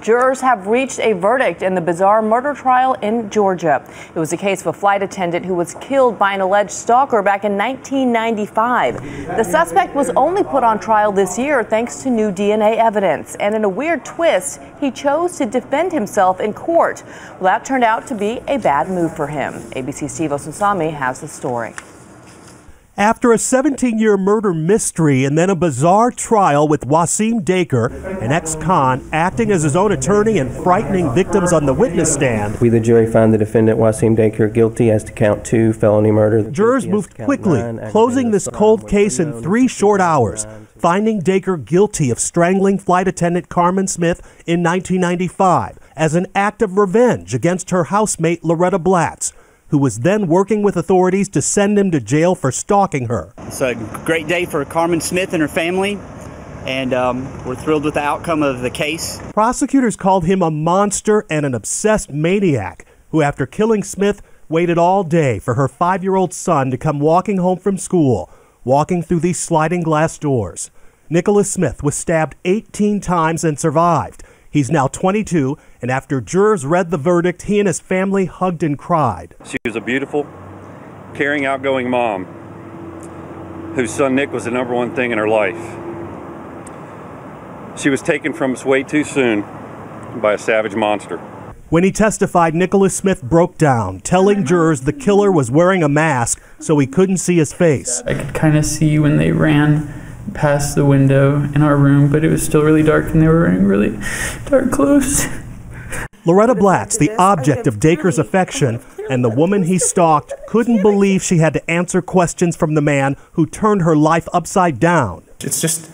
Jurors have reached a verdict in the bizarre murder trial in Georgia. It was a case of a flight attendant who was killed by an alleged stalker back in 1995. The suspect was only put on trial this year thanks to new DNA evidence. And in a weird twist, he chose to defend himself in court. Well, that turned out to be a bad move for him. ABC Steve Osunsami has the story. After a 17 year murder mystery and then a bizarre trial with Waseem Daker, an ex con, acting as his own attorney and frightening victims on the witness stand. We, the jury, found the defendant Waseem Daker guilty as to count two felony murder. Jurors moved quickly, closing this cold case in three short hours, finding Daker guilty of strangling flight attendant Karmen Smith in 1995 as an act of revenge against her housemate Loretta Blatz who was then working with authorities to send him to jail for stalking her. It's a great day for Karmen Smith and her family, and um, we're thrilled with the outcome of the case. Prosecutors called him a monster and an obsessed maniac who, after killing Smith, waited all day for her five year old son to come walking home from school, walking through these sliding glass doors. Nicholas Smith was stabbed 18 times and survived. He's now 22, and after jurors read the verdict, he and his family hugged and cried. She was a beautiful, caring, outgoing mom whose son Nick was the number one thing in her life. She was taken from us way too soon by a savage monster. When he testified, Nicholas Smith broke down, telling jurors the killer was wearing a mask so he couldn't see his face. I could kind of see when they ran past the window in our room, but it was still really dark and they were wearing really dark clothes. Loretta Blatz, the object of Daker's affection, and the woman he stalked, couldn't believe she had to answer questions from the man who turned her life upside down. It's just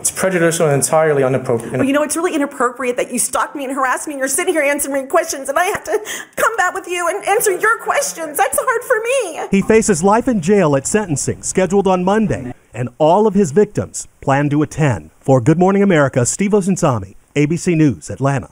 it's prejudicial and entirely inappropriate. Well, you know, it's really inappropriate that you stalk me and harass me and you're sitting here answering questions and I have to come back with you and answer your questions. That's hard for me. He faces life in jail at sentencing, scheduled on Monday, and all of his victims plan to attend. For Good Morning America, Steve Osunsami, ABC News, Atlanta.